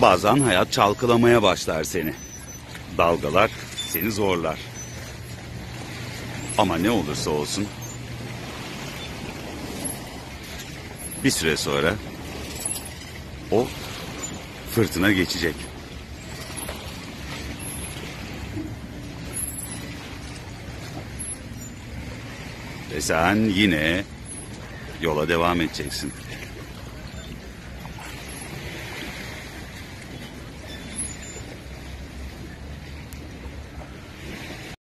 Bazen hayat çalkalamaya başlar seni. Dalgalar seni zorlar. Ama ne olursa olsun bir süre sonra o fırtına geçecek. Ve sen yine yola devam edeceksin.